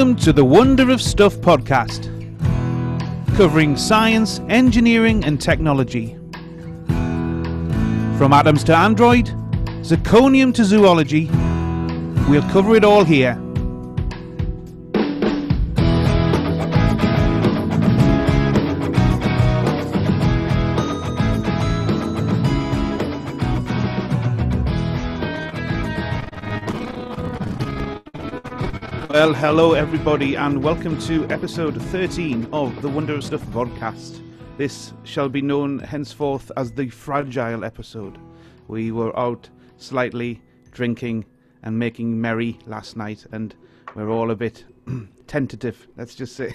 Welcome to the Wonder of Stuff podcast, covering science, engineering, and technology. From atoms to Android, zirconium to zoology, we'll cover it all here. Well, hello everybody, and welcome to episode 13 of the Wonder of Stuff podcast. This shall be known henceforth as the fragile episode. We were out slightly drinking and making merry last night, and we're all a bit tentative, let's just say.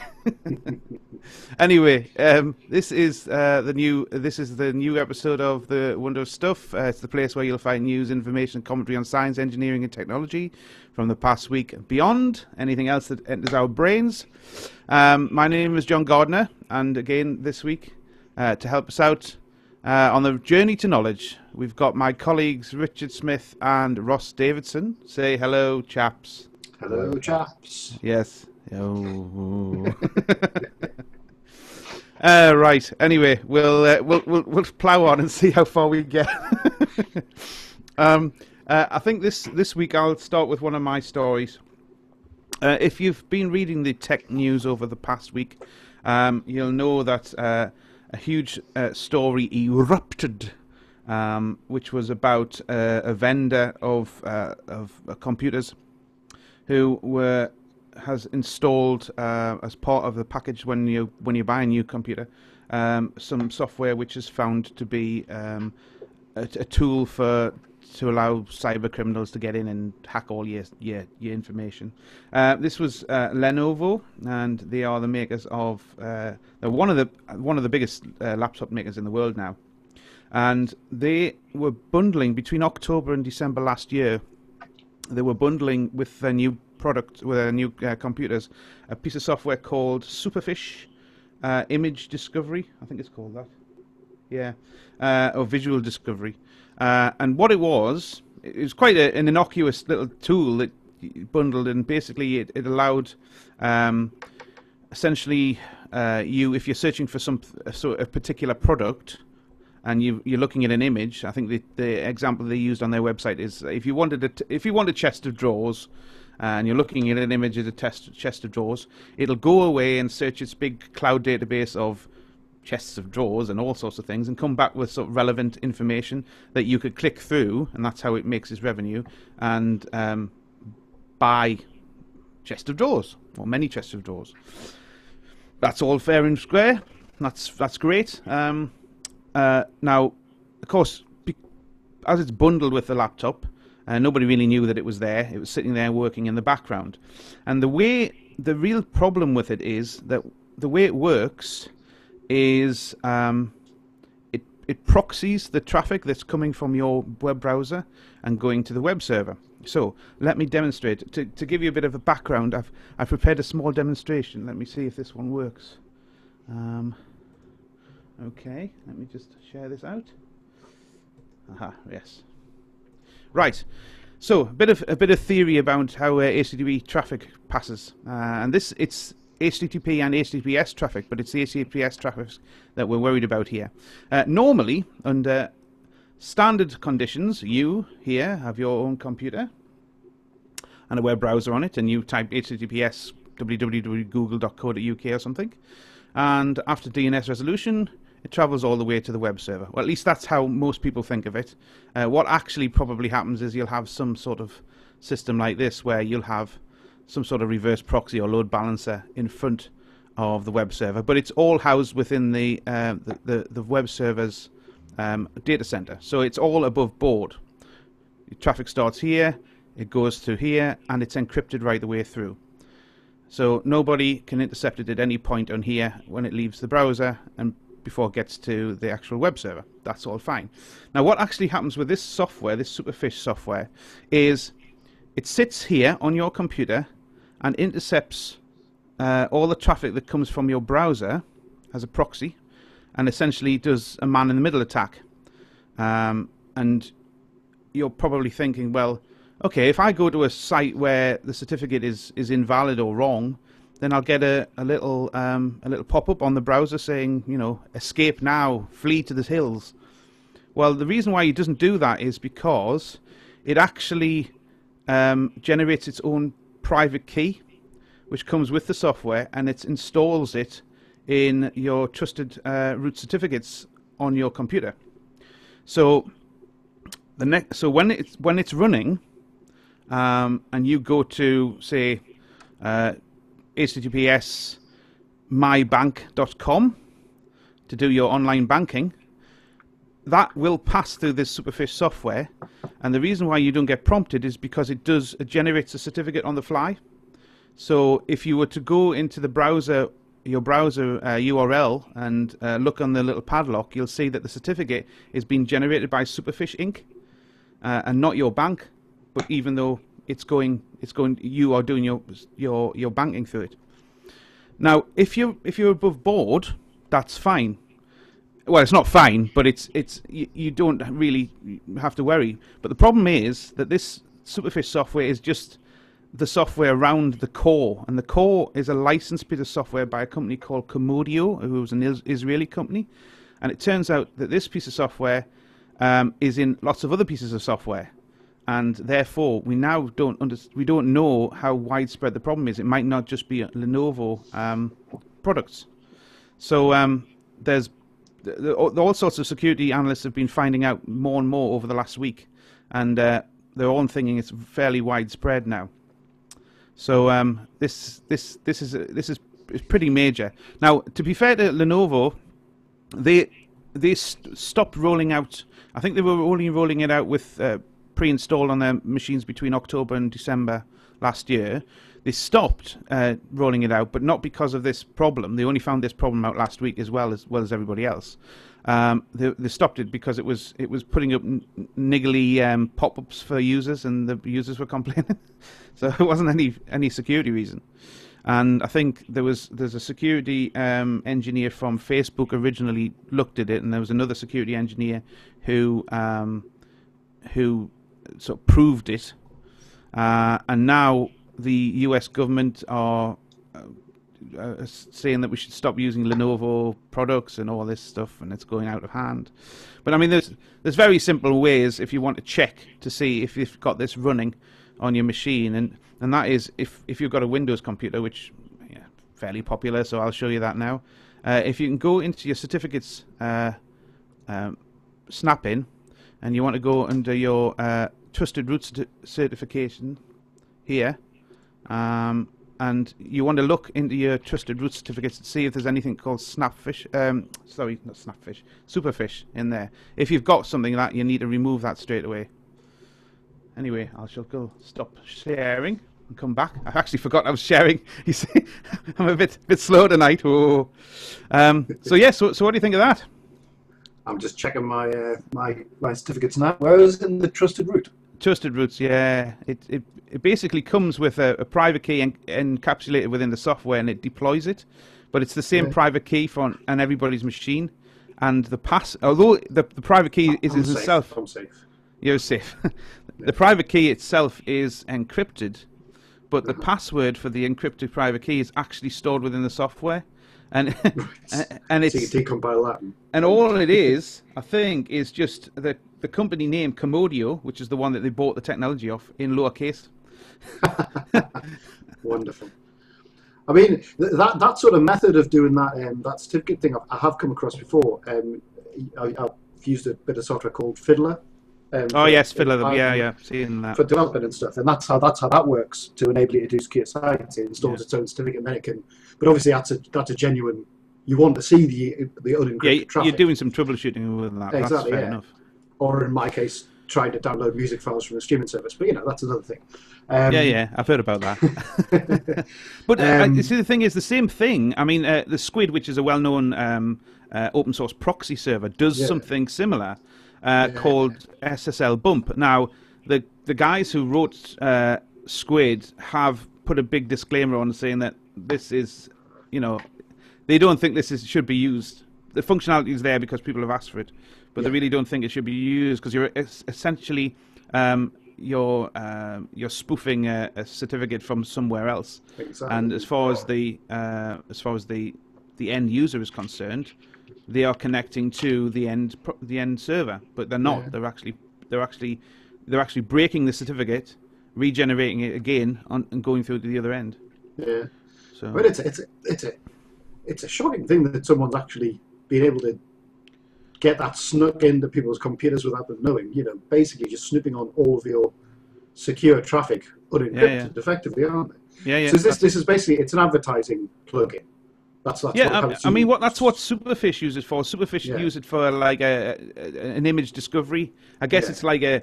anyway, um, this is uh, the new this is the new episode of the Wonder of Stuff. Uh, it's the place where you'll find news, information, commentary on science, engineering, and technology from the past week and beyond. Anything else that enters our brains. Um, my name is John Gardner, and again this week uh, to help us out. Uh, on the journey to knowledge, we've got my colleagues Richard Smith and Ross Davidson. Say hello, chaps. Hello, chaps. Yes. Oh. uh, right. Anyway, we'll, uh, we'll we'll we'll plow on and see how far we get. um, uh, I think this this week I'll start with one of my stories. Uh, if you've been reading the tech news over the past week, um, you'll know that uh, a huge uh, story erupted, um, which was about a vendor of of computers who were has installed uh, as part of the package when you when you buy a new computer um, some software which is found to be um, a, a, tool for to allow cyber criminals to get in and hack all your your, your information. Uh, this was uh, Lenovo, and they are the makers of uh, one of the one of the biggest uh, laptop makers in the world now, and they were bundling between October and December last year. They were bundling with their new product with their new uh, computers a piece of software called Superfish uh, Image Discovery. I think it's called that. Yeah, uh, or Visual Discovery. Uh, and what it was, it was quite a, an innocuous little tool that bundled, and basically it, it allowed um, essentially uh, you, if you're searching for some a, a particular product, and you, are looking at an image. I think the, the example they used on their website is if you wanted a t- if you want a chest of drawers, and you're looking at an image of a test, chest of drawers, it'll go away and search its big cloud database of chests of drawers and all sorts of things and come back with sort of relevant information that you could click through, and that's how it makes its revenue, and um, buy chest of drawers or many chests of drawers. That's all fair and square. That's that's great. Um, uh, now, of course, as it's bundled with the laptop, uh, nobody really knew that it was there. It was sitting there working in the background. And the way, the real problem with it is that the way it works is um, it, it proxies the traffic that's coming from your web browser and going to the web server. So let me demonstrate. To, to give you a bit of a background, I've, I've prepared a small demonstration. Let me see if this one works. Um, okay, let me just share this out. Aha, yes. Right. So a bit of a bit of theory about how uh, HTTP traffic passes, uh, and this it's HTTP and HTTPS traffic, but it's the HTTPS traffic that we're worried about here. Uh, normally, under standard conditions, you here have your own computer and a web browser on it, and you type HTTPS www.google.co.uk or something, and after DNS resolution, it travels all the way to the web server. Well, at least that's how most people think of it. Uh, what actually probably happens is you'll have some sort of system like this where you'll have some sort of reverse proxy or load balancer in front of the web server, but it's all housed within the uh, the, the, the, web server's um, data center. So it's all above board. The traffic starts here, it goes through here, and it's encrypted right the way through. So nobody can intercept it at any point on here when it leaves the browser and before it gets to the actual web server. That's all fine. Now, what actually happens with this software, this Superfish software, is it sits here on your computer and intercepts uh, all the traffic that comes from your browser as a proxy and essentially does a man in the middle attack. Um, and you're probably thinking, well, okay, if I go to a site where the certificate is, is invalid or wrong, then I'll get a, a little um, a little pop up on the browser saying, you know, escape now, flee to the hills. Well, the reason why it doesn't do that is because it actually um, generates its own private key, which comes with the software, and it installs it in your trusted uh, root certificates on your computer. So the next, so when it's when it's running, um, and you go to say uh, https mybank.com to do your online banking, that will pass through this Superfish software. And the reason why you don't get prompted is because it does it generates a certificate on the fly. So if you were to go into the browser, your browser uh, URL, and uh, look on the little padlock, you'll see that the certificate is being generated by Superfish Inc. Uh, and not your bank. But even though it's going, it's going, you are doing your your your banking through it. Now, if you if you're above board, that's fine. Well, it's not fine, but it's it's you, you don't really have to worry. But the problem is that this Superfish software is just the software around the core, and the core is a licensed bit of software by a company called Komodia, who's an Israeli company. And it turns out that this piece of software um, is in lots of other pieces of software and therefore we now don't under, we don't know how widespread the problem is. It might not just be Lenovo um, products. So um, there's the, the, all sorts of security analysts have been finding out more and more over the last week, and uh, they're all thinking it's fairly widespread now. So um, this this this is this is, is pretty major. Now, to be fair to Lenovo, they they st- stopped rolling out. I think they were only rolling it out with uh, pre-installed on their machines between October and December last year. They stopped uh, rolling it out, but not because of this problem. They only found this problem out last week as well as well as everybody else. Um, they, they, stopped it because it was it was putting up niggly um, pop-ups for users, and the users were complaining. so it wasn't any any security reason. And I think there was there's a security um, engineer from Facebook originally looked at it, and there was another security engineer who um, who sort of proved it, uh, and now the U.S. government are uh, uh, saying that we should stop using Lenovo products and all this stuff, and it's going out of hand. But I mean, there's there's very simple ways if you want to check to see if you've got this running on your machine, and and that is if if you've got a Windows computer, which yeah, fairly popular. So I'll show you that now. Uh, if you can go into your certificates uh, um, snap in, and you want to go under your uh, trusted root certification here, um, and you want to look into your trusted root certificates to see if there's anything called Snapfish, um, sorry, not Snapfish, Superfish in there. If you've got something like that, you need to remove that straight away. Anyway, I shall go stop sharing and come back. I actually forgot I was sharing. You see, I'm a bit bit slow tonight. Oh. Um, so yeah, so, so what do you think of that? I'm just checking my uh, my my certificates now. Where is it in the trusted root? Trusted roots, yeah. It it, it basically comes with a, a private key en- encapsulated within the software, and it deploys it. But it's the same yeah. private key for on, on everybody's machine, and the pass. Although the the private key is itself, I'm safe. You're safe. the private key itself is encrypted, but the uh-huh. password for the encrypted private key is actually stored within the software and and it's so you decompile that. And all it is, I think, is just the the company name Komodia, which is the one that they bought the technology off, in lowercase. Wonderful. I mean, that that sort of method of doing that um, that certificate thing, I have come across before. Um, I, have used a bit of software called Fiddler. Um, oh yes, Fiddler. yeah, yeah, seeing that for development and stuff, and that's how that's how that works to enable you to do secure sites. It installs yeah. its own certificate, and then it can but obviously, that's a that's a genuine. You want to see the the unencrypted yeah, traffic. You're doing some troubleshooting with that. Exactly. yeah. Enough. Or in my case, trying to download music files from the streaming service. But you know, that's another thing. Um, yeah, yeah, I've heard about that. but uh, um, see, the thing is, the same thing. I mean, uh, the Squid, which is a well-known um, uh, open source proxy server, does yeah. something similar uh, yeah. called SSL Bump. Now, the the guys who wrote uh, Squid have put a big disclaimer on saying that this is, you know, they don't think this is should be used. The functionality is there because people have asked for it, but yeah. they really don't think it should be used because you're essentially um, you're um, you're spoofing a, a certificate from somewhere else. Exactly. And as far as the uh, as far as the the end user is concerned, they are connecting to the end the end server, but they're not. Yeah. They're actually they're actually they're actually breaking the certificate, regenerating it again, on, and going through to the other end. yeah. So But it's it's it's a it's a shocking thing that someone's actually been able to get that snuck into people's computers without them knowing. You know, basically just snooping on all of your secure traffic unencrypted, yeah. effectively, aren't they? yeah, yeah. so this this is basically it's an advertising plugin. That's that's yeah, I, I mean, what that's what Superfish uses for. Superfish Yeah. use it for like a, a an image discovery. I guess Yeah. it's like a,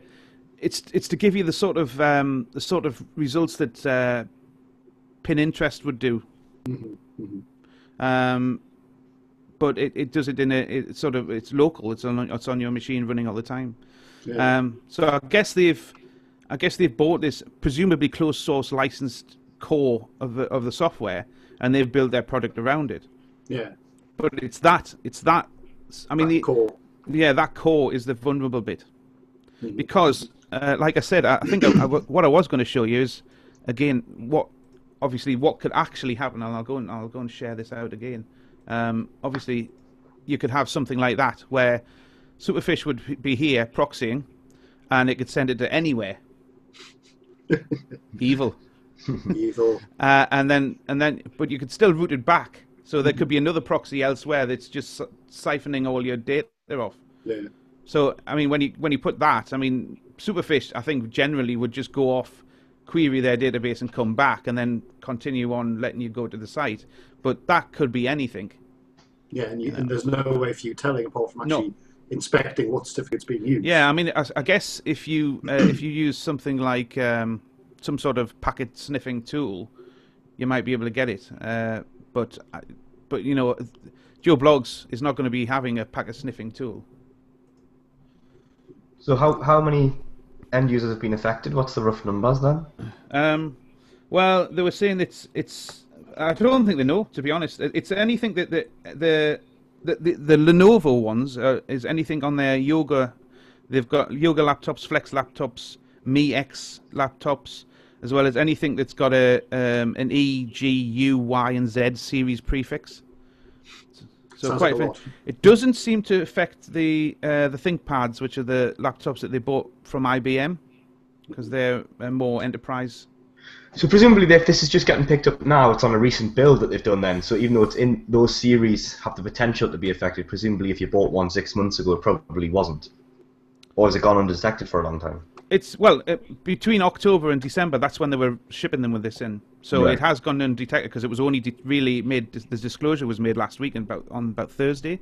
it's it's to give you the sort of um, the sort of results that uh, Pinterest would do. Mm-hmm, Um, but it, it does it in a it's sort of it's local. It's on it's on your machine running all the time. Yeah. Um, so I guess they've, I guess they've bought this presumably closed source licensed core of the of the software, and they've built their product around it. yeah, But it's that, it's that. I mean, that the, core. yeah, that core is the vulnerable bit, Mhm. because, uh, like I said, I I think I, I, what I was going to show you is, again, what obviously what could actually happen, and I'll go and I'll go and share this out again. Um, obviously, you could have something like that where Superfish would be here proxying, and it could send it to anywhere. Evil. Evil. Uh, and then and then but you could still route it back so there could be another proxy elsewhere that's just siphoning all your data off Yeah. so i mean when you when you put that i mean superfish i think generally would just go off query their database and come back and then continue on letting you go to the site but that could be anything Yeah, and, you, and there's no way for you telling apart from No. actually inspecting what certificate's being used. yeah i mean i, I guess if you uh, if you use something like um, some sort of packet sniffing tool you might be able to get it uh, but but you know joe blogs is not going to be having a packet sniffing tool So how how many end users have been affected? What's the rough numbers then? Um, well, they were saying it's it's. I don't think they know, to be honest. It's anything that the the the, the, the Lenovo ones uh, is anything on their Yoga. They've got Yoga laptops, Flex laptops, Miix laptops, as well as anything that's got a um, an E, G, U, Y, and Z series prefix. So Sounds quite like a a lot. It doesn't seem to affect the uh, the ThinkPads, which are the laptops that they bought from IBM, because they're uh, more enterprise So presumably, if this is just getting picked up now, it's on a recent build that they've done. Then, so even though it's in those series have the potential to be affected, presumably if you bought one six months ago, it probably wasn't, or has it gone undetected for a long time? It's well uh, between October and December. That's when they were shipping them with this in. So Right. it has gone undetected because it was only de- really made. The disclosure was made last week and about on about Thursday.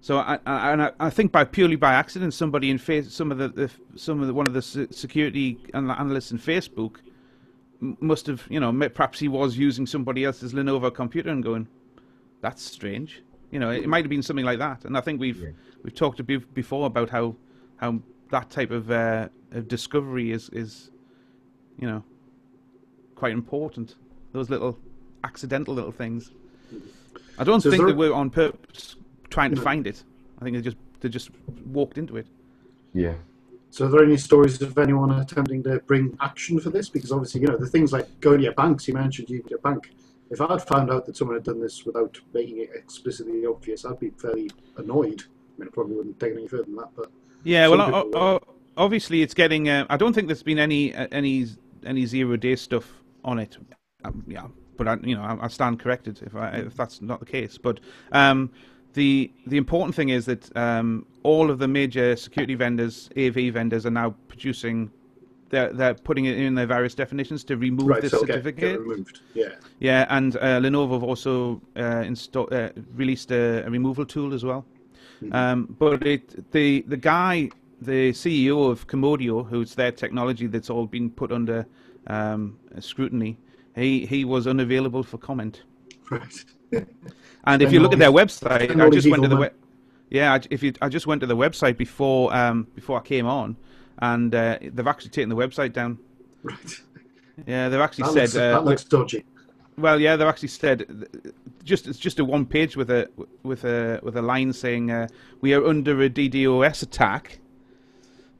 So I, I and I, I think by purely by accident, somebody in face, some of the, the some of the, one of the security analysts in Facebook must have you know perhaps he was using somebody else's Lenovo computer and going, that's strange. You know, it, it might have been something like that. And I think we've Yeah. we've talked before about how how that type of, uh, of discovery is is you know quite important. Those little accidental little things. I don't So think there- they were on purpose trying to mm. find it. I think they just they just walked into it. Yeah. So, are there any stories of anyone attempting to bring action for this? Because obviously, you know, the things like going to your banks, you mentioned you your bank. If I'd found out that someone had done this without making it explicitly obvious, I'd be fairly annoyed. I mean, I probably wouldn't take it any further than that, but Yeah, well, people o- will. o- obviously it's getting. Uh, I don't think there's been any uh, any any zero day stuff on it. Um, yeah, but I, you know, I, I stand corrected if I, if that's not the case. But um, the the important thing is that um, all of the major security vendors, AV vendors, are now producing. They're they're putting it in their various definitions to remove right, this so get, certificate. get removed. Yeah, Yeah, and uh, Lenovo have also uh, install, uh, released a, a removal tool as well. Um, but it, the the guy, the CEO of Komodia, who's their technology that's all been put under um, scrutiny, he he was unavailable for comment. right. And if you look at their website, I just went to the web. Yeah, if you, I just went to the website before um, before I came on, and uh, they've actually taken the website down. right. Yeah, they've actually That, said looks, uh, that looks dodgy. Well, yeah, they've actually said just it's just a one page with a with a with a line saying uh, we are under a DDoS attack.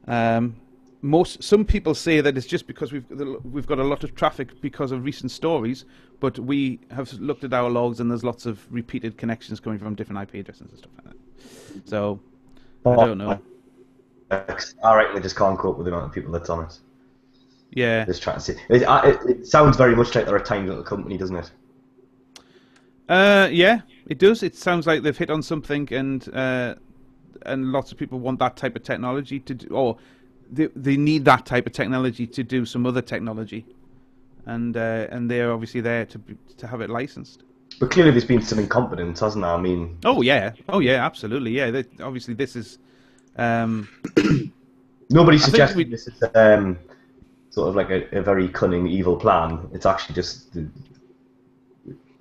Um, most some people say that it's just because we've we've got a lot of traffic because of recent stories, but we have looked at our logs and there's lots of repeated connections coming from different IP addresses and stuff like that. So I don't know. I reckon they just can't cope with the amount of people that's on it. Yeah. Just trying to see. It, it, it sounds very much like they're a tiny little company, doesn't it? Uh, yeah, it does. It sounds like they've hit on something, and uh, and lots of people want that type of technology to do, or they they need that type of technology to do some other technology, and uh, and they're obviously there to to have it licensed. But clearly, there's been some incompetence, hasn't there? I mean, Oh yeah, oh yeah, absolutely, yeah. They, obviously, this is. Um, nobody's I suggesting we- this is um, sort of like a, a very cunning, evil plan. It's actually just the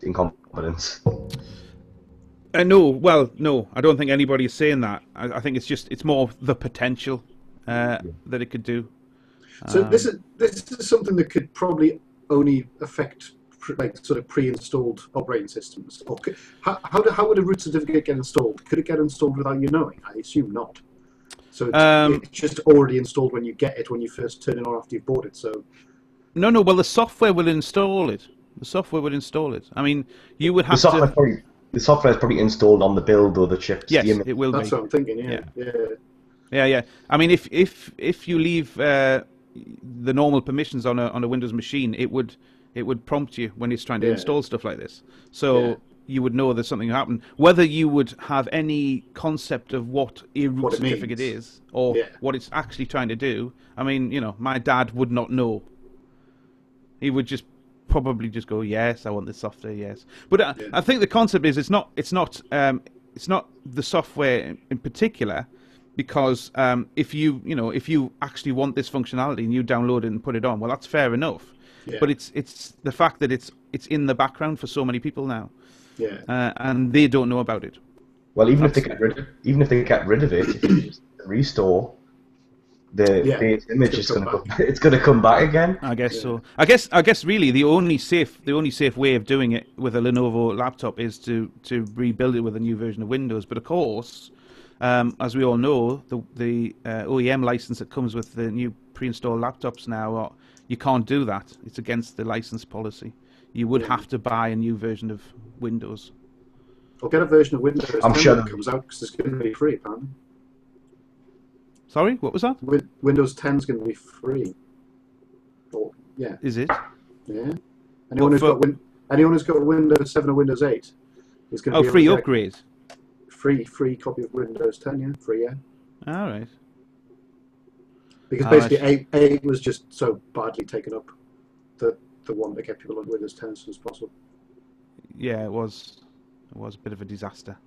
incompetence. Uh, no, well, no, I don't think anybody is saying that. I, I think it's just it's more the potential uh, that it could do. So Um, this is this is something that could probably only affect pr- like sort of pre-installed operating systems. Or could, how how, do, how would a root certificate get installed? Could it get installed without you knowing? I assume not. So it's, Um, it's just already installed when you get it when you first turn it on after you've bought it. So No, no. Well, the software will install it. The software will install it. I mean, you would The have software, to. Probably, the software is probably installed on the build or the chip. Yes, the image. it will that's be. what I'm thinking. Yeah, Yeah. yeah. Yeah, yeah. I mean, if if if you leave uh, the normal permissions on a on a Windows machine, it would it would prompt you when it's trying to Yeah. install stuff like this. So Yeah. you would know there's something happened. Whether you would have any concept of what a root What certificate means. is or Yeah. what it's actually trying to do, I mean, you know, my dad would not know. He would just probably just go, "Yes, I want this software." Yes, but uh, Yeah. I think the concept is it's not it's not um, it's not the software in, in particular, because um, if you you know if you actually want this functionality and you download it and put it on, well, that's fair enough. Yeah. But it's it's the fact that it's it's in the background for so many people now, yeah. uh, and they don't know about it. Well, even if they get rid of, even if they get rid of it, if you just restore, the Yeah, base image it's is gonna going come come. It's going to come back again. I guess so. I guess I guess really the only safe the only safe way of doing it with a Lenovo laptop is to to rebuild it with a new version of Windows. But of course, um, as we all know, the the uh, OEM license that comes with the new pre-installed laptops now, are, you can't do that. It's against the license policy. You would have to buy a new version of Windows. Or get a version of Windows I'm sure- when it comes out because it's going to be free, apparently. Sorry, what was that? Win- Windows 10 is going to be free. Or yeah, Is it? yeah. Anyone who's for- got win- anyone who's got Windows 7 or Windows 8 is going to Oh, be able free to get upgrade. free free copy of Windows 10. Yeah, free. Yeah, All right. because Ah, basically I 8, 8 was just so badly taken up that the one to get people on Windows 10 as soon as possible. Yeah, it was. It was a bit of a disaster.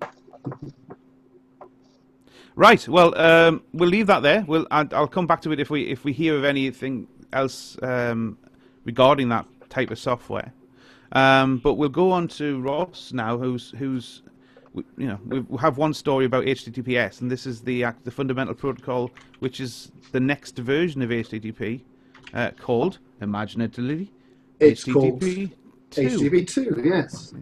Right. Well, um, we'll leave that there. We'll. I'll, come back to it if we if we hear of anything else um, regarding that type of software. Um, but we'll go on to Ross now, who's who's we- you know we have one story about HTTPS, and this is the act- the fundamental protocol, which is the next version of HTTP, uh, called imaginatively It's called HTTP 2. HTTP 2, yes.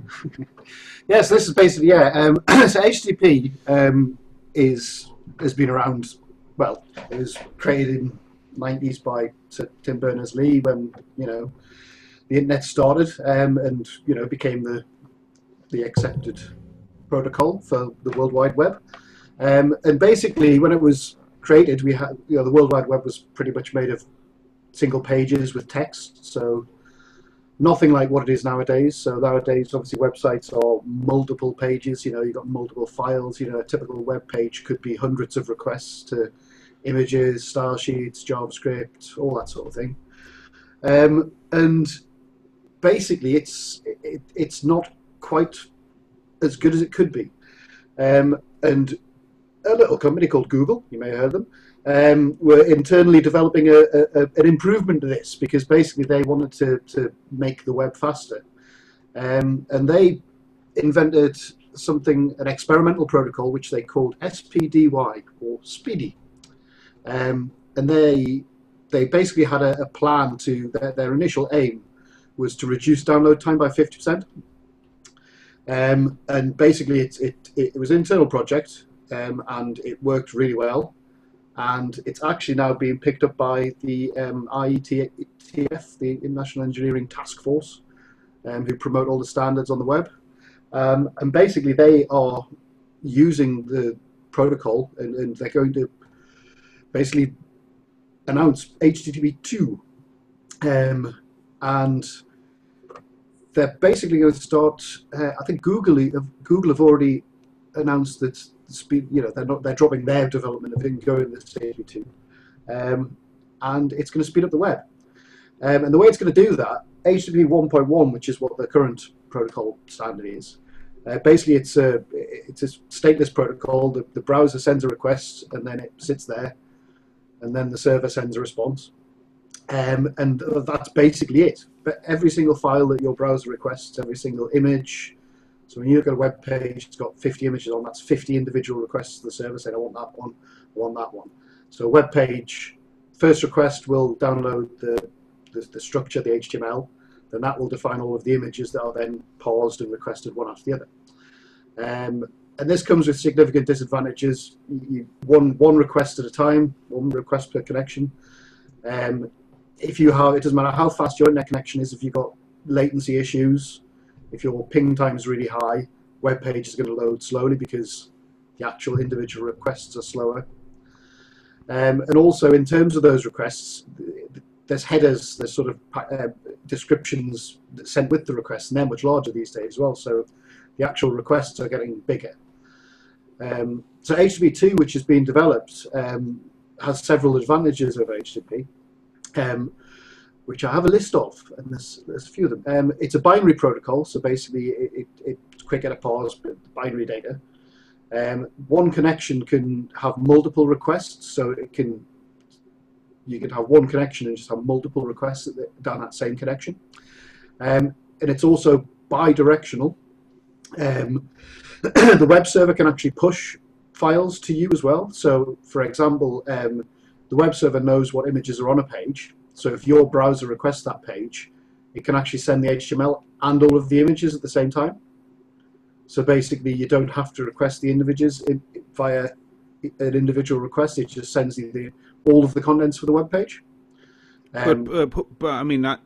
yes, this is basically, yeah. Um, so HTTP um, is has been around, well, it was created in 90s by Sir Tim Berners-Lee when, you know, the internet started um, and, you know, became the, the accepted protocol for the World Wide Web. Um, and basically, when it was created, we had, you know, the World Wide Web was pretty much made of single pages with text, so nothing like what it is nowadays. So nowadays, obviously, websites are multiple pages. You know, you've got multiple files. You know, a typical web page could be hundreds of requests to images, style sheets, JavaScript, all that sort of thing. Um, and basically, it's it, it's not quite as good as it could be. Um, and a little company called Google, you may have heard them, um, were internally developing a, a, an improvement to this because basically they wanted to, to make the web faster. Um, and they invented something, an experimental protocol, which they called SPDY or Speedy. Um, and they they basically had a, a plan to their, their initial aim was to reduce download time by 50%. Um, and basically, it, it, it was an internal project um, and it worked really well. And it's actually now being picked up by the um, IETF, the International Engineering Task Force, um, who promote all the standards on the web. Um, and basically, they are using the protocol, and, and they're going to basically announce HTTP 2. Um, and they're basically going to start. Uh, I think Google Google have already announced that speed. You know, they're not they're dropping their development of going to stage two, um, and it's going to speed up the web. Um, and the way it's going to do that, HTTP 1.1, which is what the current protocol standard is, uh, basically it's a it's a stateless protocol. The, the browser sends a request and then it sits there, and then the server sends a response. Um, and that's basically it. But every single file that your browser requests, every single image, so when you look at a web page, it's got 50 images on, that's 50 individual requests to the server saying, I want that one, I want that one. So a web page, first request will download the, the, the structure, the HTML, then that will define all of the images that are then paused and requested one after the other. Um, and this comes with significant disadvantages. You, one, one request at a time, one request per connection. Um, if you have, it doesn't matter how fast your internet connection is, if you've got latency issues, if your ping time is really high, web page is going to load slowly because the actual individual requests are slower. Um, and also, in terms of those requests, there's headers, there's sort of uh, descriptions sent with the requests, and they're much larger these days as well. So the actual requests are getting bigger. Um, so HTTP2, which is being developed, um, has several advantages over HTTP um, which I have a list of, and there's, there's a few of them. Um, it's a binary protocol, so basically it, it, it's quick at a pause, binary data. Um, one connection can have multiple requests, so it can you can have one connection and just have multiple requests down that same connection. Um, and it's also bi-directional. Um, the web server can actually push files to you as well. So, for example, um, the web server knows what images are on a page. So if your browser requests that page, it can actually send the HTML and all of the images at the same time. So basically, you don't have to request the images in, via an individual request. It just sends you the, all of the contents for the web page. Um, but, uh, but, but I mean that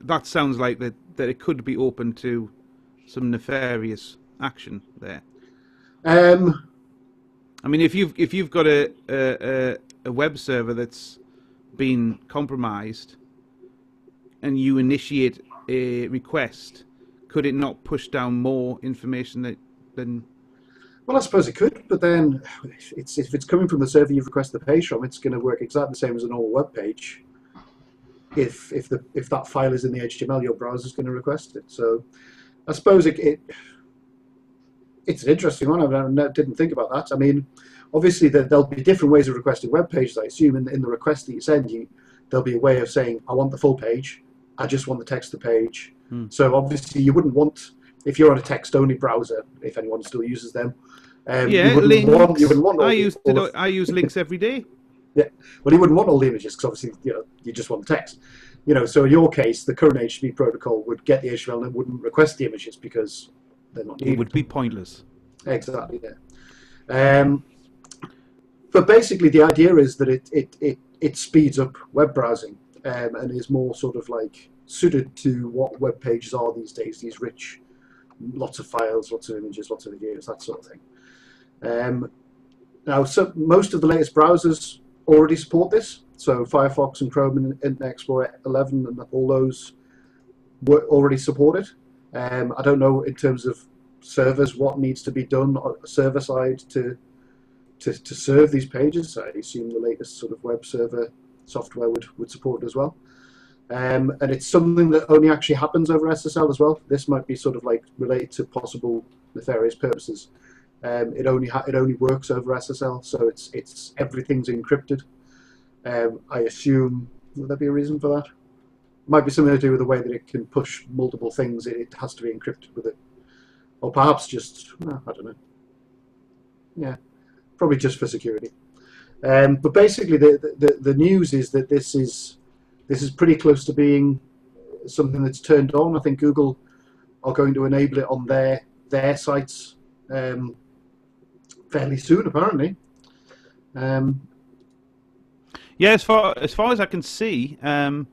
that sounds like that that it could be open to some nefarious action there. Um, I mean, if you've if you've got a a, a web server that's been compromised, and you initiate a request, could it not push down more information that than? Well, I suppose it could, but then it's, if it's coming from the server you've requested the page from, it's going to work exactly the same as a normal web page. If if the if that file is in the HTML, your browser is going to request it. So, I suppose it, it it's an interesting one. I didn't think about that. I mean, obviously there'll be different ways of requesting web pages. I assume in, in the request that you send, you there'll be a way of saying, "I want the full page. I just want the text to page." Hmm. So obviously you wouldn't want if you're on a text-only browser, if anyone still uses them. Um, yeah, you links. Want, you wouldn't want I use the, I use links every day. Yeah, well, you wouldn't want all the images because obviously you know you just want the text. You know, so in your case, the current HTTP protocol would get the HTML and wouldn't request the images because they're not needed. It would be pointless. Exactly. Yeah. Um, but basically, the idea is that it it, it, it speeds up web browsing um, and is more sort of like suited to what web pages are these days. These rich, lots of files, lots of images, lots of videos, that sort of thing. Um, now, so most of the latest browsers already support this. So Firefox and Chrome and Internet Explorer 11 and all those were already supported. Um, I don't know in terms of servers what needs to be done on server side to, to, to serve these pages. I assume the latest sort of web server software would, would support it as well. Um, and it's something that only actually happens over SSL as well. This might be sort of like related to possible nefarious purposes. Um, it only it only works over SSL, so it's it's everything's encrypted. Um, I assume would there be a reason for that? Might be something to do with the way that it can push multiple things. It, it has to be encrypted with it or perhaps just I don't know. Yeah, probably just for security. Um, but basically, the, the the news is that this is this is pretty close to being something that's turned on. I think Google are going to enable it on their their sites um, fairly soon, apparently. Um, Yeah, as far as far as I can see, um,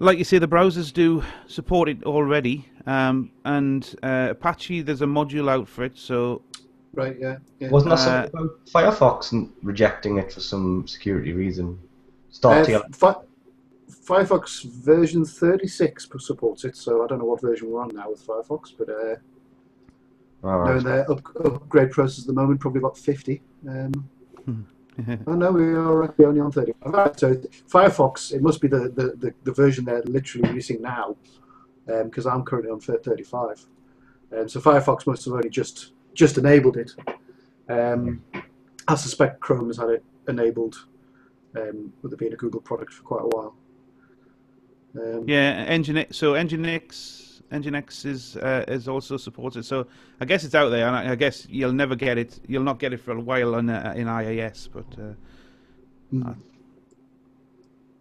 like you say, the browsers do support it already, um, and uh, Apache there's a module out for it. So right, yeah. yeah. Wasn't there Uh, something about Firefox rejecting it for some security reason? Uh, Fi- Firefox version 36 p- supports it, so I don't know what version we're on now with Firefox, but uh, All knowing right. their up- upgrade process at the moment, probably about 50. Um, oh no, we are actually only on 30. So Firefox, it must be the, the, the, the version they're literally using now, because I'm currently on 35. Um, so Firefox must have only just just enabled it. Um, I suspect Chrome has had it enabled um, with it being a Google product for quite a while. Um, yeah, Nginx. So Nginx, Nginx is uh, is also supported. So I guess it's out there, and I, I guess you'll never get it. You'll not get it for a while on uh, in IIS, but. Uh, Mm.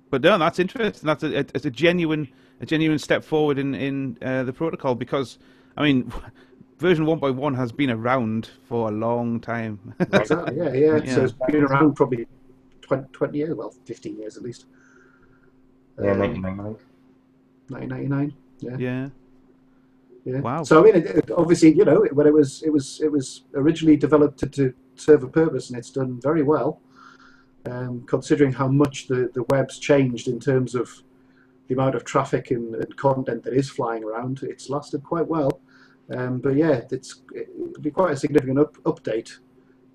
But no, that's interesting. That's a, it's a genuine, a genuine step forward in in uh, the protocol because, I mean, version one point one has been around for a long time. Exactly, yeah, yeah. Yeah. So it's been around probably 20, 20 years, well, 15 years at least. Yeah, Um, 99, I think. 1999. Yeah. yeah. Yeah. Wow. So I mean, it, it- obviously, you know, when it was, it was, it was originally developed to, to serve a purpose, and it's done very well. Um, considering how much the, the web's changed in terms of the amount of traffic and, and content that is flying around, it's lasted quite well. Um, but yeah, it's it'll be quite a significant up, update.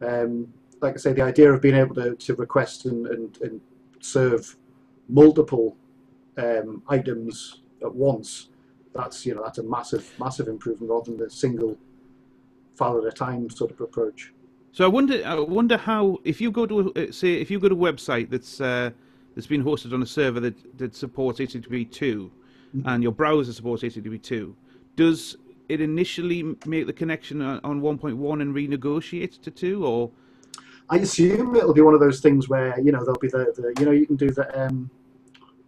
Um, like I say, the idea of being able to, to request and, and, and serve multiple um, items at once that's you know that's a massive massive improvement rather than the single file at a time sort of approach. So I wonder, I wonder how if you go to a- uh, say if you go to a website that's uh, that's been hosted on a server that that supports HTTP 2 and your browser supports HTTP two, does it initially make the connection on, on 1.1 and renegotiate to two, or I assume it'll be one of those things where you know there'll be the, the you know you can do the um,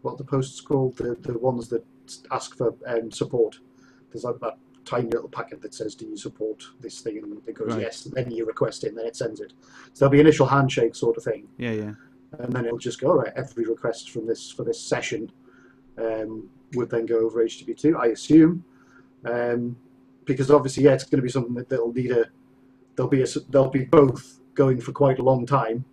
what the posts called the the ones that ask for um, support. There's like that tiny little packet that says do you support this thing and it goes Right. yes and then you request it and then it sends it. So there'll be initial handshake sort of thing. yeah, yeah, and then it'll just go all right. Every request from this for this session um, would then go over HTTP2, I assume, um, because obviously, yeah, it's going to be something that that'll need a. There'll be a they'll be both going for quite a long time,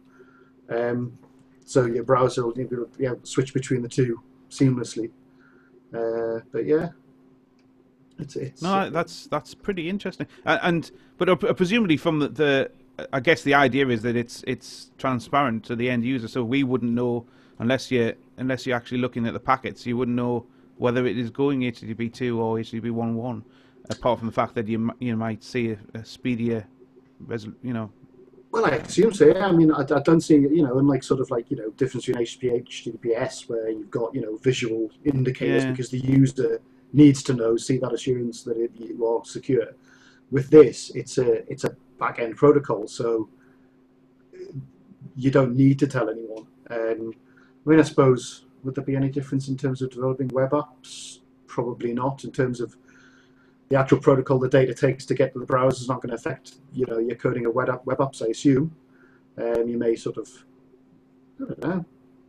um, so your browser will be able to switch between the two seamlessly. Uh, but yeah, it's it's no, that's that's pretty interesting. Uh, and but uh, presumably from the, the I guess the idea is that it's it's transparent to the end user, so we wouldn't know unless you unless you're actually looking at the packets, you wouldn't know whether it is going HTTP two or HTTP one one. Apart from the fact that you you might see a, a speedier, you know, Well, I assume so. Yeah, I mean, I, I don't see, you know, unlike sort of like, you know, difference between HTTP, HTTPS, where you've got, you know, visual indicators Yeah. because the user needs to know, see that assurance that it, you are secure. With this, it's a it's a back end protocol, so you don't need to tell anyone. Um, I mean, I suppose would there be any difference in terms of developing web apps? Probably not. In terms of the actual protocol the data takes to get to the browser is not going to affect you know your coding of web, app, web apps I assume um, you may sort of I don't know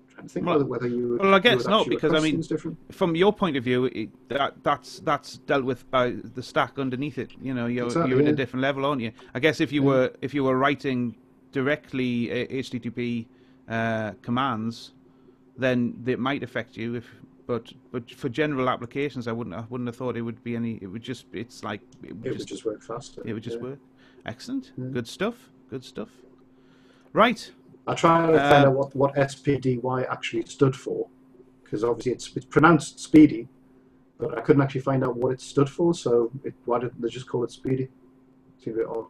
trying to think Well- whether, whether you would, well, I guess not, because, I mean, different. from your point of view, it, that that's that's dealt with by the stack underneath it. You know, you're Exactly, you're in a different level, aren't you? I guess if you Yeah. were if you were writing directly HTTP uh, commands, then it might affect you. If but but for general applications, I wouldn't I wouldn't have thought it would be any. It would just it's like it would it just would just work faster it would just yeah. work. Excellent, Yeah. good stuff, good stuff. Right. I try to find Uh, out what, what SPDY actually stood for because obviously it's, it's pronounced speedy but I couldn't actually find out what it stood for so it, why didn't they just call it speedy seems a bit odd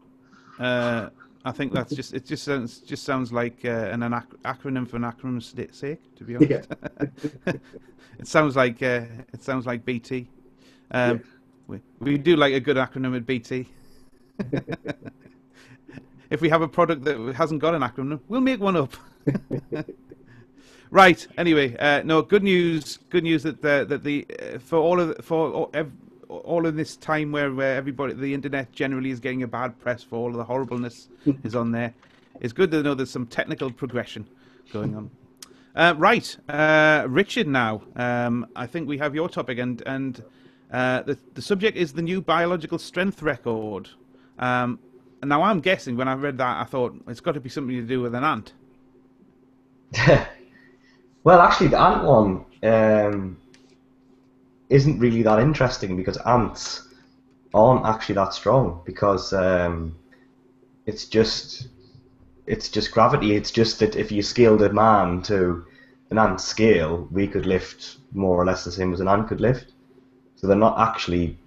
Uh, I think that's just it. Just sounds just sounds like uh, an, an ac- acronym for an acronym's sake. To be honest, it sounds like uh, it sounds like BT. Um, we, we do like a good acronym at BT. if we have a product that hasn't got an acronym, we'll make one up. right. Anyway, uh, no good news. Good news that the, that the uh, for all of for all, ev- all of this time where, where everybody the internet generally is getting a bad press for all of the horribleness is on there. it's good to know there's some technical progression going on. Uh, right, uh, Richard. Now, um, I think we have your topic, and and uh, the the subject is the new biological strength record. Um, and now I'm guessing when I read that, I thought it's got to be something to do with an ant. well, actually, the ant one um, isn't really that interesting because ants aren't actually that strong because um, it's just it's just gravity. It's just that if you scaled a man to an ant scale, we could lift more or less the same as an ant could lift. So they're not actually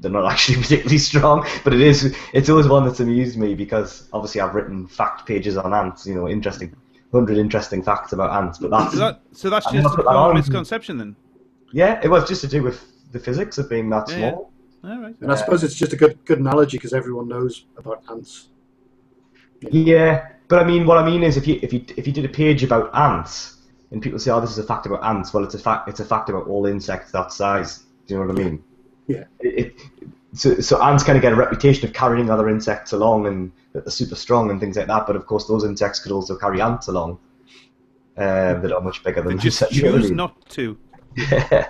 they're not actually particularly strong, but it is it's always one that's amused me because obviously I've written fact pages on ants, you know, interesting hundred interesting facts about ants. But that's so, that, so that's just a common misconception then. Yeah, it was just to do with the physics of being that Yeah, small. All right. And I suppose it's just a good good analogy because everyone knows about ants. Yeah, but I mean, what I mean is, if you if you if you did a page about ants, and people say, "Oh, this is a fact about ants," well, it's a fact. It's a fact about all insects that size. Do you know what I mean? Yeah. It, it, so, so ants kind of get a reputation of carrying other insects along and that they're super strong and things like that. But of course, those insects could also carry ants along um, that are much bigger than They just insects, you know what I choose not to. Yeah.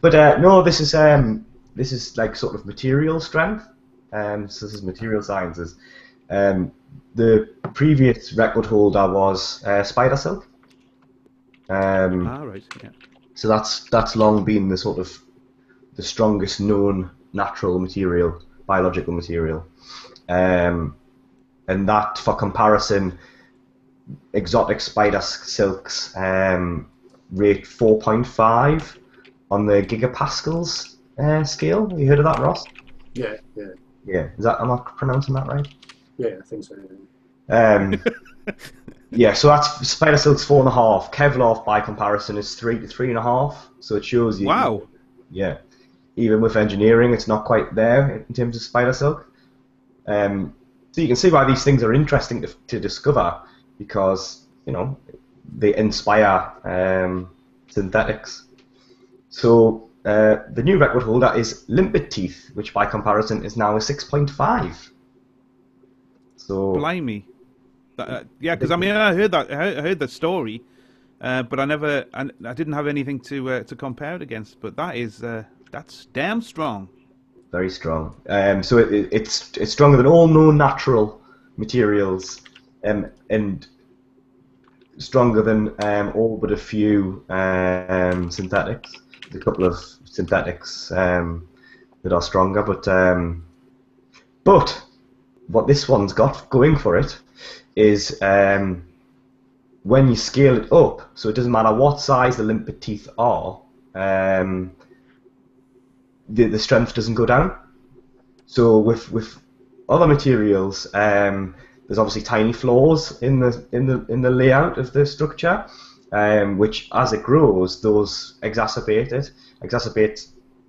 but uh, no, this is um, this is like sort of material strength. Um, so this is material sciences. Um, the previous record holder was uh, spider silk. Um, All right. Yeah. so that's that's long been the sort of the strongest known natural material, biological material. Um, and that, for comparison, exotic spider silks um, rate 4.5 on the gigapascals uh, scale. Have you heard of that, Ross? Yeah, yeah, Yeah. Is that am I pronouncing that right? yeah. I think so. Um, yeah, so that's spider silk's four and a half. Kevlar, by comparison, is three to three and a half. So it shows you. Wow. Yeah. Even with engineering, it's not quite there in terms of spider silk. Um, so you can see why these things are interesting to, to discover because you know they inspire um, synthetics. So uh, the new record holder is limpet teeth, which by comparison is now a six point five. So Blimey. That- uh, yeah, because I mean, I heard that. I heard, I heard the story, uh, but I never. I, I didn't have anything to uh, to compare it against. But that is uh, that's damn strong. Very strong. Um, so it, it, it's it's stronger than all known natural materials, um, and stronger than um, all but a few um, synthetics. A couple of synthetics um, that are stronger, but um, but what this one's got going for it is um, when you scale it up, so it doesn't matter what size the limpet teeth are. Um, the, the strength doesn't go down. So with with other materials, um, there's obviously tiny flaws in the in the in the layout of the structure, um, which as it grows, those exacerbate it, exacerbate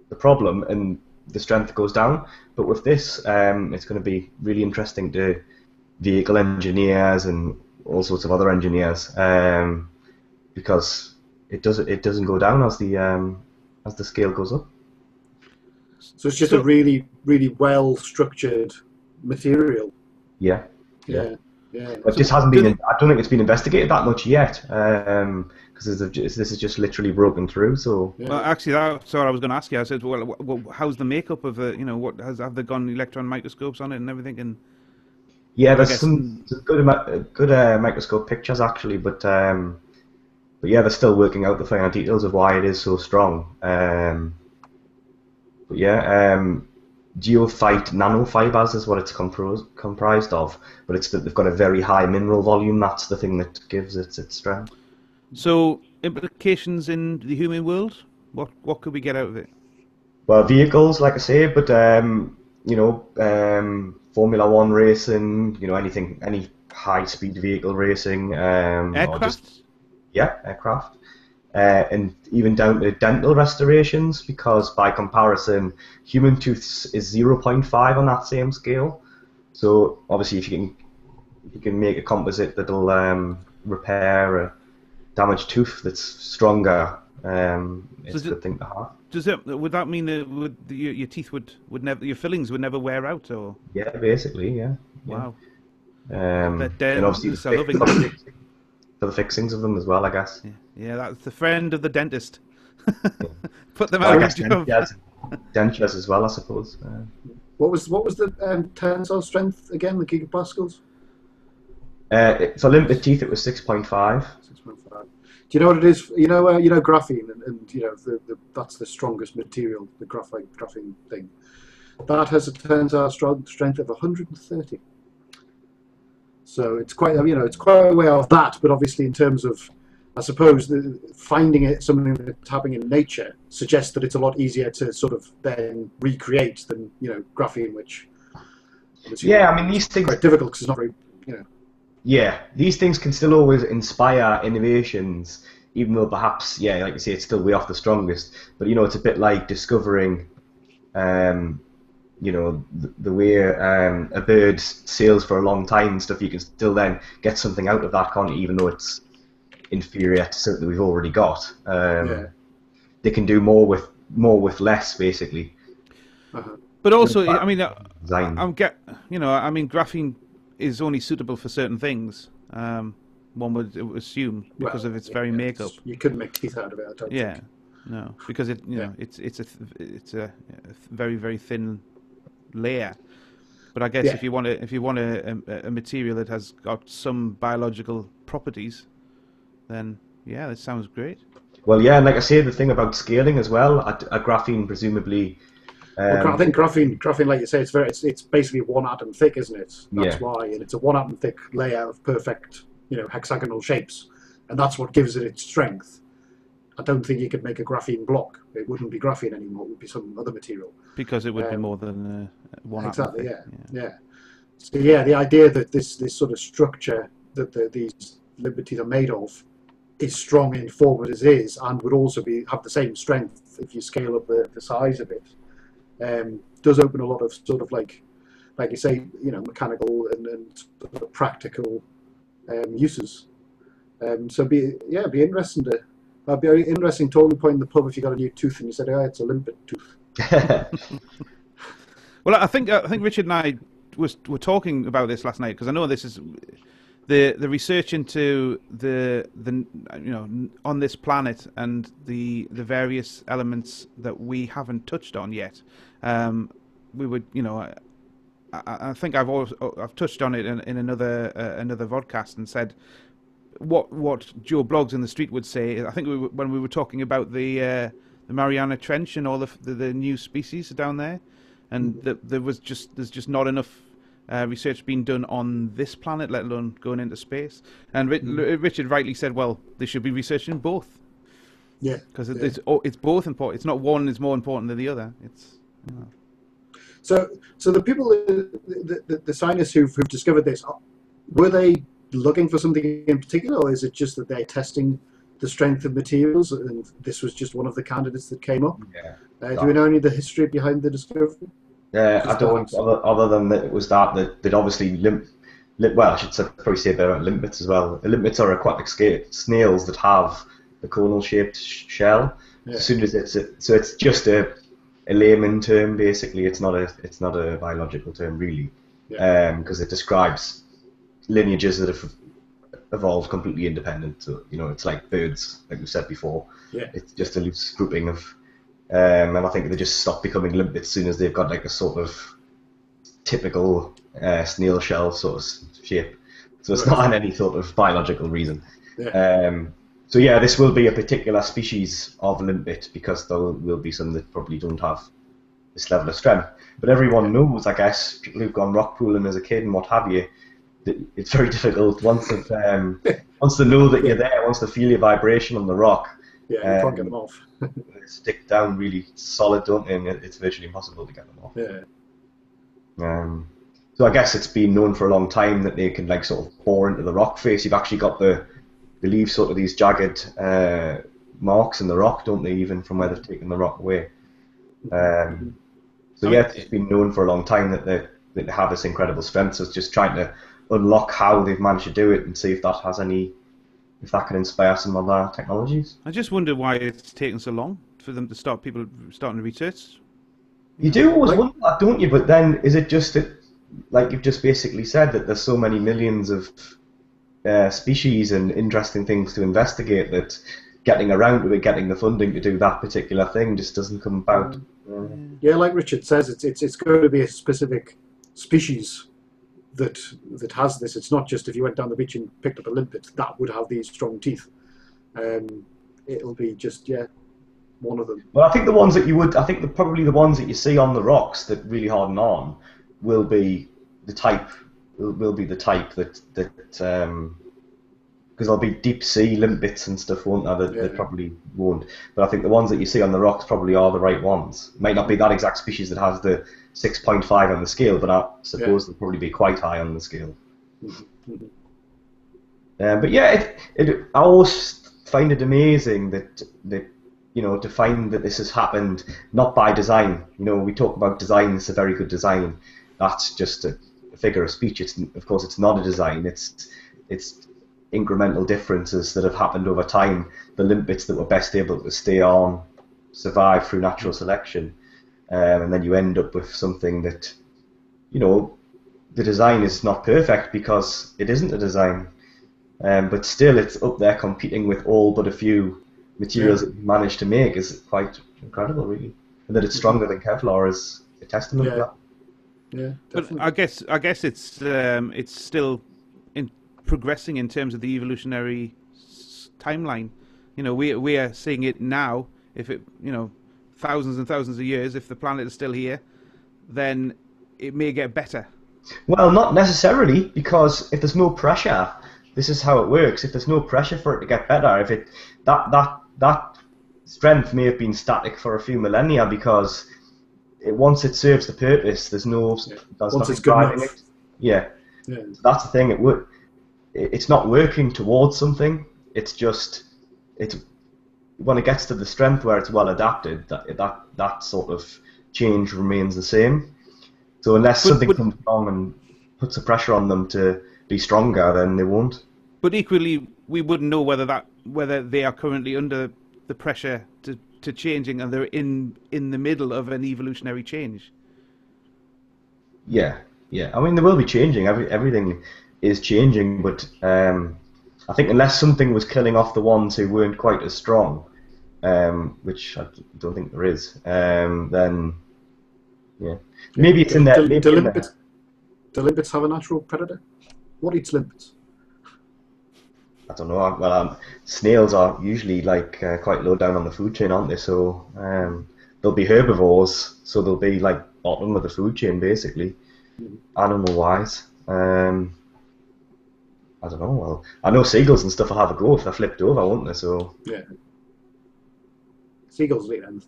the problem, and the strength goes down. But with this, um, it's going to be really interesting to vehicle engineers and all sorts of other engineers um, because it does it doesn't go down as the um, as the scale goes up. So it's just So- a really, really well structured material. Yeah. Yeah, yeah. It just hasn't been. do I don't think it's been investigated that much yet, because this is just literally broken through. So Yeah. Well, actually, that's what I was going to ask you. I said, well, wh- wh- how's the makeup of the? You know, what has have they gone electron microscopes on it and everything? And yeah, I there's guess- some, some good good uh, microscope pictures actually, but um, but yeah, they're still working out the finer details of why it is so strong. Um, but yeah, um, goethite nanofibers is what it's compros- comprised of, but it's that they've got a very high mineral volume. That's the thing that gives it its strength. so implications in the human world. What what could we get out of it? Well, vehicles, like I say, but um, you know, um, Formula One racing, you know, anything, any high-speed vehicle racing, um, Aircraft. just yeah, aircraft, uh, and even down to dental restorations, because by comparison, human tooths is zero point five on that same scale. So obviously, if you can, if you can make a composite that'll um, repair a damaged tooth that's stronger, um, it's So a do- good thing to have. Does it? Would that mean that would the, your, your teeth would, would never your fillings would never wear out or? Yeah, basically, yeah. yeah. Wow. Um, Bet and obviously the for the fixings of them as well, I guess. Yeah, yeah, that's the friend of the dentist. Put them out guess of a job. dentures, dentures as well, I suppose. Uh, What was what was the um, tensile strength again? The gigapascals. uh, it- for limpet teeth, it was 6.5. Six point five. Do you know what it is? You know, uh, you know, graphene, and, and you know, the, the, that's the strongest material, the graphite graphene thing. That has a tensile strength of 130. So it's quite, you know, it's quite a way off that. But obviously, in terms of, I suppose, the, finding it something that's happening in nature suggests that it's a lot easier to sort of then recreate than you know graphene, which. Yeah, I mean, these things are difficult because it's not very, you know. Yeah, these things can still always inspire innovations, even though perhaps, yeah, like you say, it's still way off the strongest. But you know, it's a bit like discovering, um, you know, the, the way um, a bird sails for a long time and stuff. You can still then get something out of that, can't you? Even though it's inferior to something we've already got. Um, Yeah. They can do more with more with less, basically. Uh-huh. But also, I mean, uh, Design. I'm get, you know, I mean, graphene is only suitable for certain things. Um, one would assume because Well, of its yeah, very yeah, makeup. it's- You couldn't make teeth out of it. I don't Yeah, think. no, because it, you Yeah. know, it's it's a it's a, a very very thin layer. But I guess Yeah. if you want a, if you want a, a, a material that has got some biological properties, then yeah, that sounds great. Well, yeah, and like I say, the thing about scaling as well, a, a graphene presumably. Well, I Um, think graphene, graphene, like you say, it's very, it's, it's basically one atom thick, isn't it? That's Yeah. why, and it's a one atom thick layer of perfect, you know, hexagonal shapes, and that's what gives it its strength. I don't think you could make a graphene block. It wouldn't be graphene anymore. It would be some other material. Because it would be Um, more than uh, one. exactly. thick, Yeah. Yeah. So yeah, the idea that this this sort of structure that the, these limpet teeth are made of is strong in form as is, and would also be have the same strength if you scale up the, the size of it. Um, does open a lot of sort of like, like you say, you know, mechanical and, and sort of practical um, uses. Um, so be yeah, be interesting to. That'd be very interesting talking point in the pub if you got a new tooth and you said, "Oh, it's a limpet tooth." Well, I think I think Richard and I was were talking about this last night because I know this is the the research into the the you know on this planet and the the various elements that we haven't touched on yet. Um, we would you know. I, I think I've also, I've touched on it in, in another uh, another vodcast and said what what Joe Bloggs in the street would say. I think we were, when we were talking about the uh, the Mariana Trench and all the, the the new species down there, and that there was just there's just not enough uh, research being done on this planet, let alone going into space. And Ri- Richard rightly said, well, they should be researching both Yeah, because Yeah. it's oh, it's both important. It's not one is more important than the other. It's you know. So, so the people, the, the, the scientists who've, who've discovered this, were they looking for something in particular, or is it just that they're testing the strength of materials, and this was just one of the candidates that came up? yeah. Uh, do we know any of the history behind the discovery? Yeah, I don't. Other, other than that, it was that that they'd obviously limp. lim- well, I should say, probably say a bit about limpets as well. Limpets are aquatic snails that have a conal-shaped sh- shell. Yeah. As soon as it's a, so, it's just a, a layman term basically. It's not a it's not a biological term really, because it describes lineages that have evolved completely independent. So you know, it's like birds, like we said before. Yeah. It's just a loose grouping of, um, and I think they just stop becoming limpets as soon as they've got like a sort of typical uh, snail shell sort of shape. So it's Right. not on any sort of biological reason. Yeah. Um, so yeah, this will be a particular species of limpet because there will be some that probably don't have this level of strength. But everyone knows, I guess, people who've gone rock pooling as a kid and what have you, it's very difficult once they've, um, once they know that you're there, once they feel your vibration on the rock, Yeah, you can't Um, get them off. they stick down really solid, don't they? And it's virtually impossible to get them off. Yeah, Um, so I guess it's been known for a long time that they can like sort of bore into the rock face. You've actually got the they leave sort of these jagged uh, marks in the rock, don't they? Even from where they've taken the rock away. Um, so I yeah, mean, it's been known for a long time that they that they have this incredible strength. So it's just trying to unlock how they've managed to do it and see if that has any if that can inspire some other technologies. I just wonder why it's taken so long for them to start people starting to research. You do always Like- wonder that, don't you? But then is it just that like you've just basically said, that there's so many millions of uh, species and interesting things to investigate that getting around to it, getting the funding to do that particular thing just doesn't come about. Yeah, like Richard says, it's it's it's going to be a specific species that that has this. It's not just if you went down the beach and picked up a limpet that would have these strong teeth. Um, it'll be just yeah, one of them. Well, I think the ones that you would, I think the, probably the ones that you see on the rocks that really harden on will be the type, will, will be the type that that um, because there'll be deep sea limpets and stuff, won't there? That, that Yeah. probably won't. But I think the ones that you see on the rocks probably are the right ones. Might not be that exact species that has the 6.5 on the scale, but I suppose they'll probably be quite high on the scale. Mhm. Um, but yeah, it, it, I always find it amazing that that you know to find that this has happened not by design. You know, we talk about design. It's a very good design. That's just a, a figure of speech. It's of course it's not a design. It's it's incremental differences that have happened over time. The limpets that were best able to stay on, survive through natural selection, um, and then you end up with something that, you know, the design is not perfect because it isn't a design. Um, but still, it's up there competing with all but a few materials that we managed to make is quite incredible, really. And that it's stronger than Kevlar is a testament to that. Yeah, But. I guess I guess it's um, it's still in progressing in terms of the evolutionary s- timeline. You know, we we are seeing it now. If it you know thousands and thousands of years, if the planet is still here, then it may get better. Well, not necessarily, because if there's no pressure, this is how it works. If there's no pressure for it to get better, if it that that that strength may have been static for a few millennia because it, once it serves the purpose, there's no Yeah. there's Once nothing it's good driving enough. it. Yeah, yeah. that's the thing. It would. It's not working towards something. It's just it's when it gets to the strength where it's well adapted. That that that sort of change remains the same. So unless But- something but- comes along and puts a pressure on them to be stronger, then they won't. But equally, we wouldn't know whether that whether they are currently under the pressure to, to changing and they're in in the middle of an evolutionary change. Yeah, yeah. I mean, they will be changing. Every everything is changing, but um, I think unless something was killing off the ones who weren't quite as strong, um, which I don't think there is, um, then yeah, maybe it's in there. Do, Maybe do, in limpets, do limpets have a natural predator? What eats limpets? I don't know. Well, um, snails are usually like uh, quite low down on the food chain, aren't they? So um, they'll be herbivores, so they'll be like bottom of the food chain basically, animal wise. Um, I don't know. Well, I know seagulls and stuff will have a go if they're flipped over, won't they? So Yeah. Seagulls eat anything.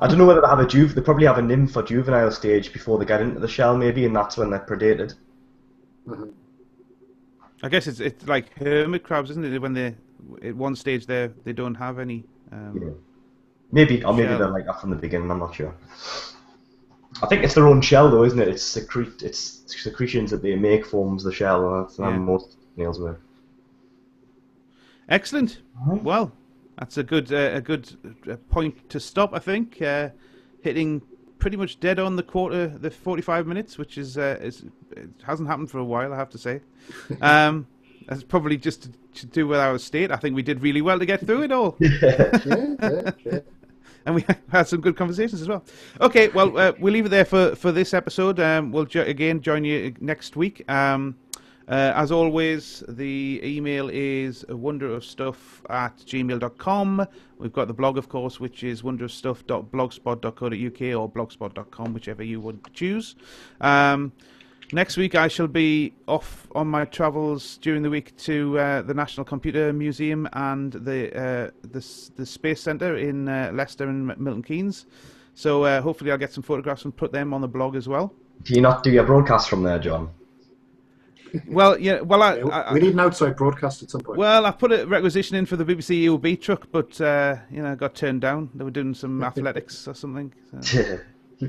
I don't know whether they have a juve. They probably have a nymph or juvenile stage before they get into the shell, maybe, and that's when they're predated. Uh-huh. I guess it's it's like hermit crabs, isn't it? When they at one stage they they don't have any. Um, Yeah. Maybe, or maybe Shell. they're like that from the beginning. I'm not sure. I think it's their own shell, though, isn't it? It's secret, it's secretions that they make forms the shell. and That's how Yeah. most snails work. Excellent. Alright. Well, that's a good uh, a good uh, point to stop. I think uh, hitting pretty much dead on the quarter, the forty-five minutes, which is uh, is it hasn't happened for a while. I have to say. Um, that's probably just to, to do with our state. I think we did really well to get through it all. Yeah, yeah, yeah. And we had some good conversations as well. Okay, well, uh, we'll leave it there for, for this episode. Um, we'll jo- again join you next week. Um, uh, as always, the email is wonderofstuff at gmail.com. We've got the blog, of course, which is wonderofstuff.blogspot.co.uk or blogspot.com, whichever you would choose. Um, Next week, I shall be off on my travels during the week to uh, the National Computer Museum and the uh, the, the Space Centre in uh, Leicester and Milton Keynes. So uh, hopefully, I'll get some photographs and put them on the blog as well. Do you not do your broadcast from there, John? Well, yeah, well, I, I, we need an outside broadcast at some point. well, I put a requisition in for the BBC EOB truck, but uh, you know, got turned down. They were doing some athletics or something. So.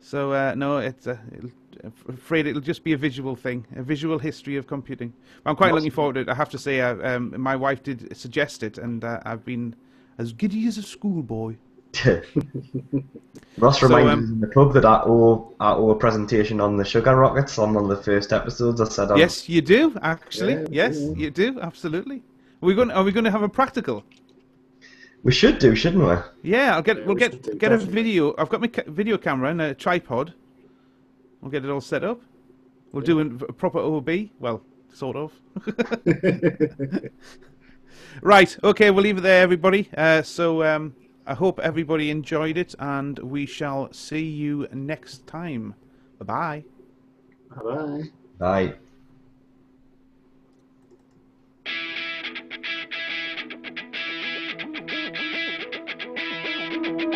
So uh, no, it's uh, it'll, I'm afraid it'll just be a visual thing, a visual history of computing. I'm quite looking forward to it. I have to say, uh, um, my wife did suggest it, and uh, I've been as giddy as a schoolboy. Ross So, reminded um, us in the pub that I owe, I owe a presentation on the sugar rockets on one of the first episodes. I said, um, Yes, you do actually. Yeah, yes, yeah. you do absolutely. Are we going? Are we going to have a practical? we should do, shouldn't we? Yeah, I'll get. Yeah, we'll we get should do, get a video. I've got my ca- video camera and a tripod. We'll get it all set up. We'll do a proper OB. Well, sort of. right. Okay. We'll leave it there, everybody. Uh, so um, I hope everybody enjoyed it, and we shall see you next time. Bye bye. Bye. Right. Thank